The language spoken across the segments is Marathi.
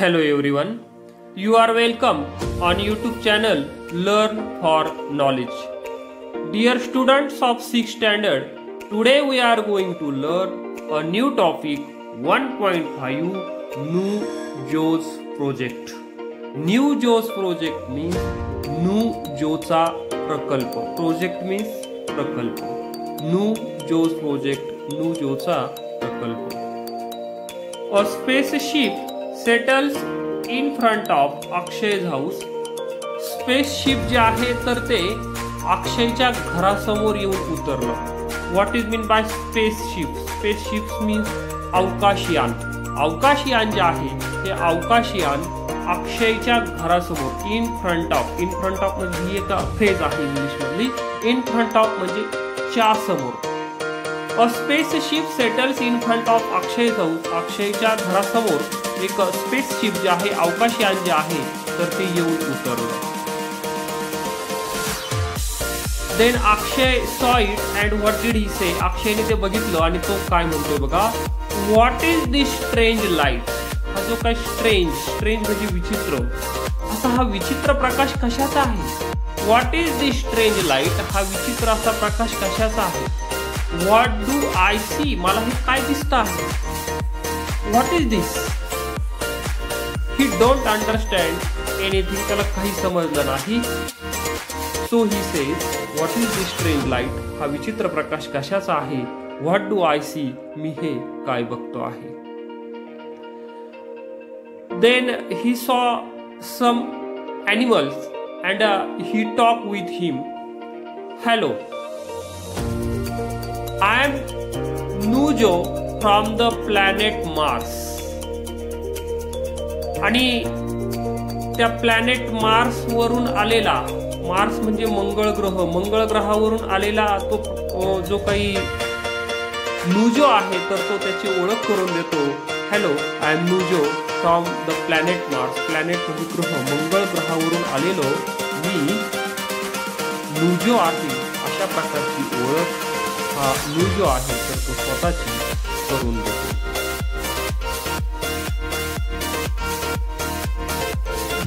Hello everyone you are welcome on YouTube channel learn for knowledge dear students of six standard today we are going to learn a new topic one point five Nujo's project Nujo's project means new जोचा प्रकल्प प्रोजेक्ट मीन्स प्रकल्प न्यू जोज प्रोजेक्ट न्यू जोचा प्रकल्प a spaceship settles in front of Akshay house spaceship जे आहे तर ते अक्षयच्या घरासमोर येऊन उतरलं. What is mean by spaceship spaceship means अवकाशयान. अवकाशयान जे आहे ते अवकाशयान अक्षयच्या घरासमोर in front of in front of म्हणजे ही एक फ्रेज आहे इंग्लिशमधली. इन फ्रंट ऑफ म्हणजे च्या समोर. A spaceship settles in front of Akshay चौक अक्षयच्या घरासमोर एक स्पेसशिप जे आहे अवकाशयान जे आहे तर ते येऊन उतरलं. Then Akshay saw it and what did he say अक्षयने ते बघितलं आणि तो काय म्हणतोय बघा? What is this strange light हा जो काय स्ट्रेंज स्ट्रेंज म्हणजे विचित्र. असा हा विचित्र प्रकाश कशाचा आहे? What is this strange light हा विचित्र असा प्रकाश कशाचा आहे? व्हॉट डू आय सी मला हे काय दिसत आहे? What is this he don't understand anything त्याला काही समजलं नाही. So he says what is this strange light हा विचित्र प्रकाश कशाचा आहे? व्हॉट डू आय सी मी हे काय बघतो आहे? Then he saw some animals and he talk with him hello I I am Nujo from the planet Mars. आणि त्या प्लॅनेट मार्स वरून आलेला मार्स म्हणजे मंगळ ग्रह. मंगळ ग्रहावरून आलेला तो जो काही नुजो आहे तर तो त्याची ओळख करून देतो. Hello I am Nujo from the planet Mars planet म्हणजे ग्रह. मंगळ ग्रहावरून आलेलो. मी नुजो आहे अशा प्रकारची ओळख हा नुजो आहे तर तो स्वतःची करून देतो.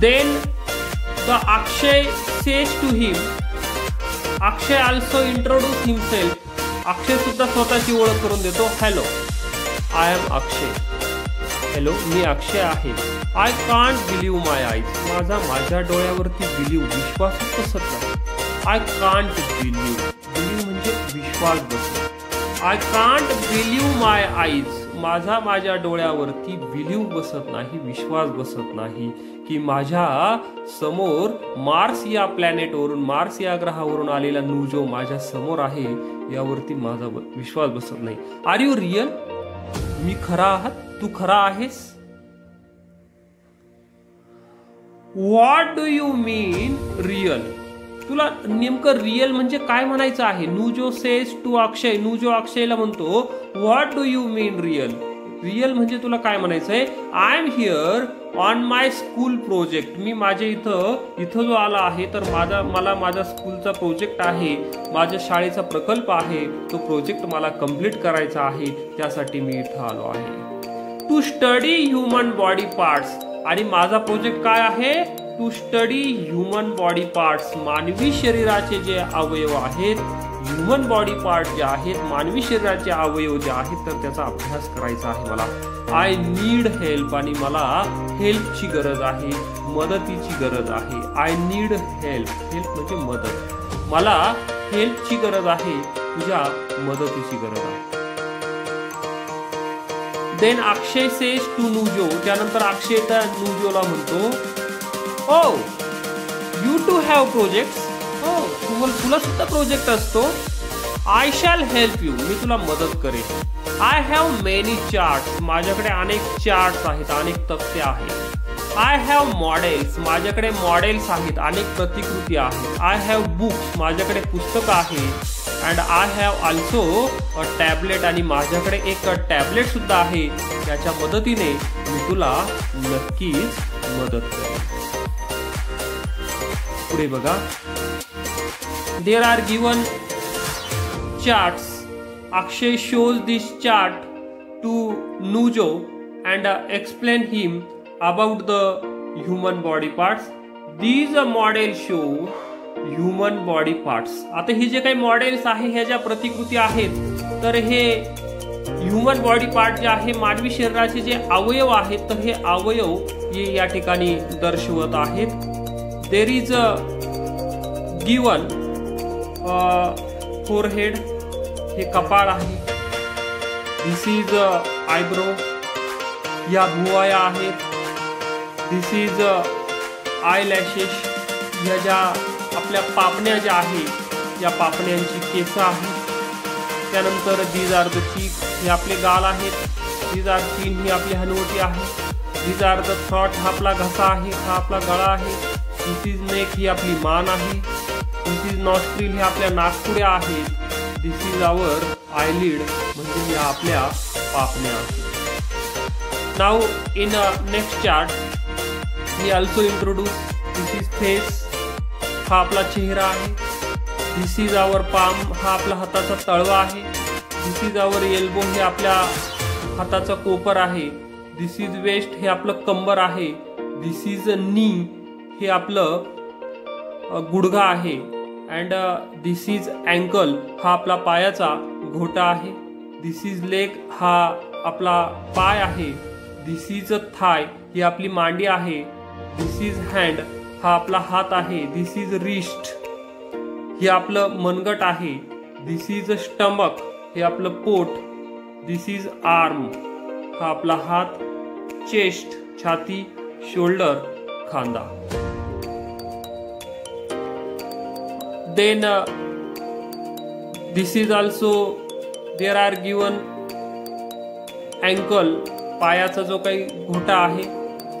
Then the Akshay says to him Akshay also introduce himself Akshay सुद्धा स्वतःची ओळख करून देतो. Hello I am Akshay hello मी अक्षय आहे. I can't believe my eyes माझा माझ्या डोळ्यावरती बिलीव विश्वासच बसत नाही. आय कांट बिलीव विश्वास बसतो. I can't believe my eyes माझा माझ्या डोळ्यावरती बिलीव बसत नाही विश्वास बसत नाही की माझ्यासमोर मार्स या प्लॅनेटवरून मार्स या ग्रहावरून आलेला न्यूजो माझ्यासमोर आहे यावरती माझा विश्वास बसत नाही. आर यू रिअल मी खरा आहात? तू खरा आहेस? What do you mean real तुला नेमकं रिअल म्हणजे काय म्हणायचं आहे? नुजो सेज टू अक्षय नुजो अक्षयला म्हणतो what do you mean real real म्हणजे तुला काय म्हणायचं आहे? I am here on my school project मी माझ्या इथं इथं जो आला आहे तर माझा मला माझा स्कूलचा प्रोजेक्ट आहे. माझ्या शाळेचा प्रकल्प आहे. तो प्रोजेक्ट मला कंप्लीट करायचा आहे. त्यासाठी मी इथं आलो आहे. To study human body parts आणि माझा प्रोजेक्ट काय आहे? To study human body parts मानवी शरीराचे जे अवयव आहेत ह्युमन बॉडी पार्ट जे आहेत मानवी शरीराचे अवयव जे आहेत तर त्याचा अभ्यास करायचा आहे मला. आय नीड हेल्प आणि मला हेल्पची गरज आहे मदतीची गरज आहे. आय नीड हेल्प हेल्प म्हणजे मदत. मला हेल्पची गरज आहे तुझ्या मदतीची गरज आहे. Then Akshay says to Nujo त्यानंतर अक्षय त्या नुजोला म्हणतो oh you too have project हो तुम्हाला तुला सुद्धा प्रोजेक्ट असतो? आय शॅल हेल्प यू मी तुला मदत करेन. आय हॅव मेनी चार्ट माझ्याकडे अनेक चार्ट आहेत अनेक तक्ते आहेत आय हॅव मॉडेल्स माझ्याकडे मॉडेल्स आहेत अनेक प्रतिकृती आहेत. आय हॅव बुक्स माझ्याकडे पुस्तकं आहे. And I have also a tablet आणि माझ्याकडे एक टॅबलेट सुद्धा आहे. त्याच्या मदतीने मी तुला नक्कीच मदत करेन. पुढे बघा. There are given charts Akshay shows this chart to Nujo and explain him about the human body parts these a model show human body parts आता हे जे काही मॉडेल्स आहे ह्या ज्या प्रतिकृती आहेत तर हे ह्युमन बॉडी पार्ट जे आहे मानवी शरीराचे जे अवयव आहेत तर हे अवयव हे या ठिकाणी दर्शवत आहेत. There is a given forehead हे कपाळ आहे. दिस इज आयब्रो या भुवाया आहेत. दिस इज आय लॅशेस या ज्या आपल्या पापण्या ज्या आहेत या पापण्यांची केस आहेत त्यानंतर दीज आर द चीक हे आपले गाल आहेत. दीज आर चीन ही आपली हनुवटी आहे. दीज आर द थ्रॉट हा आपला घसा आहे. हा आपला गळा आहे. दिस इज नेक ही आपली मान आहे. दिस इज नॉस्ट्रील हे आपल्या नागपुड्या आहेत दिस इज आवर आयलिड म्हणजे ह्या आपल्या पापण्या आहेत now in a next chart he also introduce this is face हा आपला चेहरा आहे. दिस इज आवर पाम हा आपला हाताचा तळवा आहे. दिस इज आवर एल्बो हे आपल्या हाताचा कोपर आहे. दिस इज वेस्ट हे आपलं कंबर आहे. दिस इज अ नी हे आपलं गुडघा आहे. अँड दिस इज अँकल हा आपला पायाचा घोटा आहे. दिस इज लेग हा आपला पाय आहे. दिस इज अ थाय ही आपली मांडी आहे. दिस इज हँड हा आपला हात आहे. दिस इज रिस्ट हे आपलं मनगट आहे. दिस इज अ स्टमक हे आपलं पोट. दिस इज आर्म हा आपला हात चेस्ट छाती शोल्डर खांदा. Then this is also there are given ankle पायाचा जो काही घोटा आहे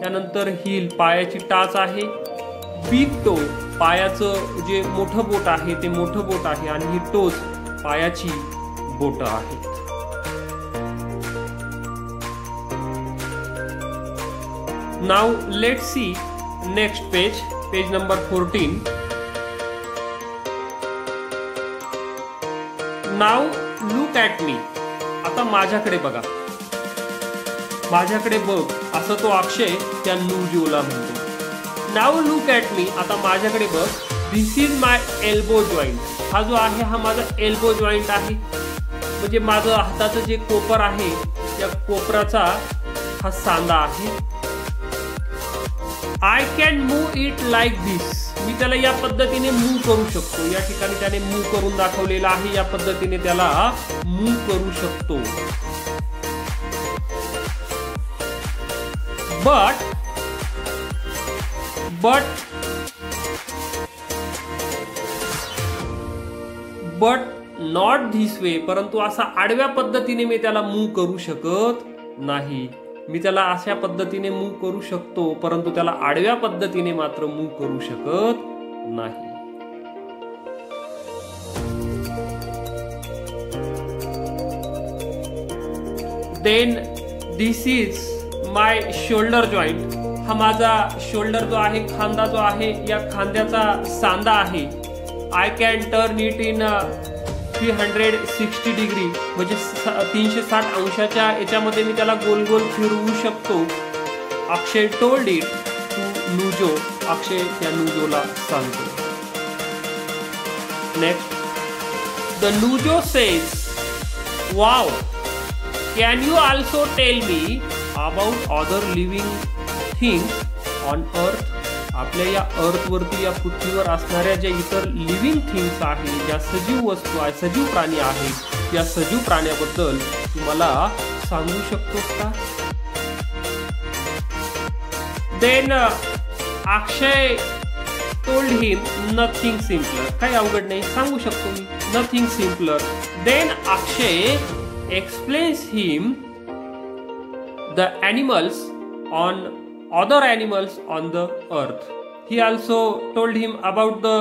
त्यानंतर हिल पायाची टाच आहे. बिग टो पायाचं जे मोठं बोट आहे ते मोठं बोट आहे आणि ही टोच पायाची बोट आहेत. Now let see next page page number fourteen now look at me आता माझ्याकडे बघा. माझ्याकडे बघ असं तो अक्षय त्या नूजिओला म्हणतो. नाव लुक ॲट मी आता माझ्याकडे बघ. This is my elbow joint हा जो आहे हा माझा एल्बो जॉईंट आहे. म्हणजे माझं हाताचं जे कोपर आहे त्या कोपराचा हा सांदा आहे. I can move it like this त्याला या पद्धतीने मूव करू शकतो. या ठिकाणी त्याने मूव करून दाखवलेला आहे. या पद्धतीने त्याला मूव करू शकतो. But but but not this way परंतु असा आडव्या पद्धतीने मी त्याला मूव करू शकत नाही. मी त्याला अशा पद्धतीने मूव करू शकतो परंतु त्याला आडव्या पद्धतीने मात्र मूव करू शकत नाही. Then this is my shoulder joint हा माझा शोल्डर जो आहे खांदा जो आहे या खांद्याचा सांदा आहे. I can turn it in three hundred sixty degree म्हणजे तीनशे साठ अंशाच्या याच्यामध्ये मी त्याला गोल गोल फिरवू शकतो. Akshay told it to Nujo Akshay त्या नुजोला सांगतो. Next the Nujo says wow can you also tell me about other living thing on earth आपल्या या अर्थवरती या पृथ्वीवर असणाऱ्या ज्या इतर लिव्हिंग थिंग्स आहेत ज्या सजीव वस्तू आहे सजीव प्राणी आहेत या सजीव प्राण्याबद्दल तू मला सांगू शकतोस का? Then Akshay told him nothing simpler काही अवघड नाही सांगू शकतो मी nothing simpler then Akshay explains him the animals on other animals on the earth. He also told him about the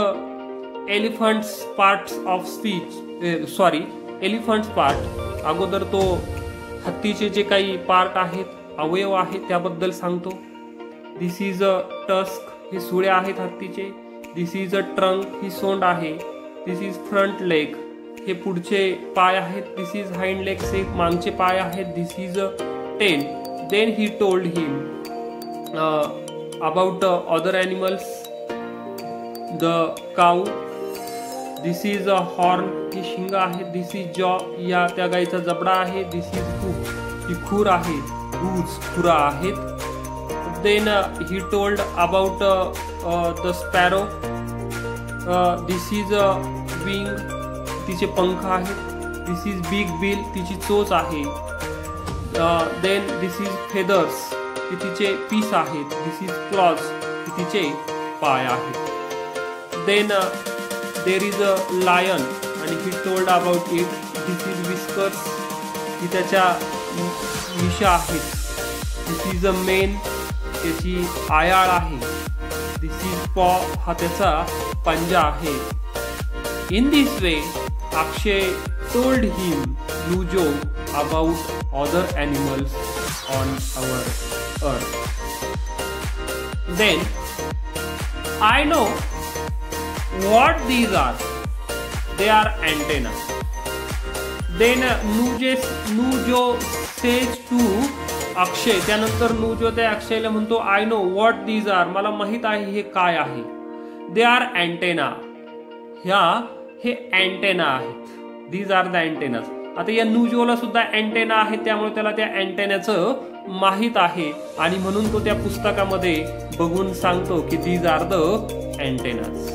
elephant's parts of speech. Sorry sorry, elephant's part. अगोदर तो हत्तीचे जे काही पार्ट आहेत अवयव आहेत त्याबद्दल सांगतो दिस इज अ टस्क हे सुळे आहेत हत्तीचे. दिस इज अ ट्रंक ही सोंड आहे. दिस इज फ्रंट लेग हे पुढचे पाय आहेत. दिस इज हाइंड लेग्स हे मागचे पाय आहेत. This is a ten then he told him about other animals the cow this is a horn ही शिंग आहे. दिस इज जॉ या त्या गाईचा जबडा आहे. दिस इज खूप ही खूर आहे. रूज खुरा आहेत? Then he told about the sparrow this is a wing तिचे पंख आहेत. दिस इज बिग बिल तिची चोच आहे. देन दिस इज फेदर्स तिचे पीस आहेत. दिस इज क्लॉज ती तिचे पाय आहेत. Then there is a lion आणि he told about it this is whiskers ही त्याच्या मिशा आहेत. दिस इज अ मेन त्याची आयाळ आहे दिस इज पॉ हा त्याचा पंजा आहे in this way Akshay told him Nujo about other animals on our earth then I know what are are they are antenna then nujo says to Akshay त्यानंतर नुजो त्या अक्षयला म्हणतो I know what these are मला माहीत आहे हे काय आहे. दे आर अँटेना ह्या हे अँटेना आहेत. दीज आर द अँटेनाज आता या नुजोला सुद्धा अँटेना आहे त्यामुळे त्याला त्या अँटेनाचं माहीत आहे. आणि म्हणून तो त्या पुस्तकामध्ये बघून सांगतो की these are the antennas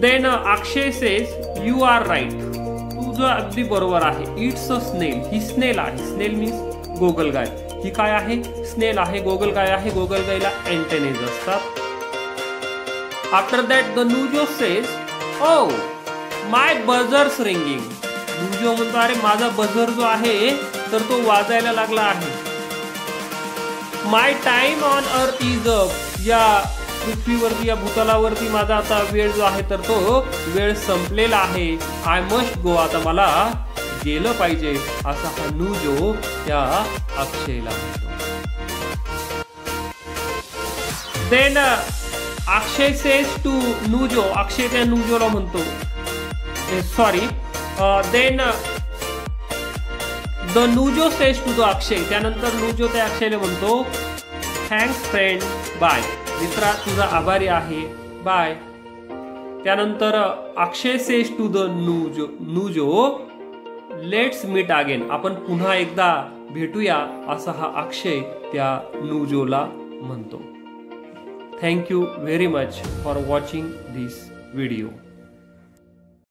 then Akshay says you are right तुझं अगदी बरोबर आहे. इट्स अ स्नेल ही स्नेल आहे. स्नेल मीन्स गोगलगाय ही काय आहे? स्नेल आहे गोगलगाय आहे. गोगलगायला अँटेनेज असतात. After that the Nujo says oh my buzzer's ringing Nujo म्हणतो अरे माझा बझर जो आहे तर तो वाजायला लागला आहे. My time on earth is up या पृथ्वीवरती या भूतलावरती माझा आता वेळ जो आहे तर तो वेळ संपलेला आहे. आय मस्ट गो आता मला. गेलं पाहिजे असा हा नू जो त्या अक्षयला then Akshay says to Nujo Akshay त्या नूजोला म्हणतो. Sorry then the Nujo says to the Akshay त्यानंतर नुजो त्या अक्षयला म्हणतो थँक्स फ्रेंड बाय मित्रा तुझा आभारी आहे. बाय त्यानंतर Akshay says to the Nujo Nujo let's meet again आपण पुन्हा एकदा भेटूया असा हा अक्षय त्या नुजोला म्हणतो. Thank you very much for watching this video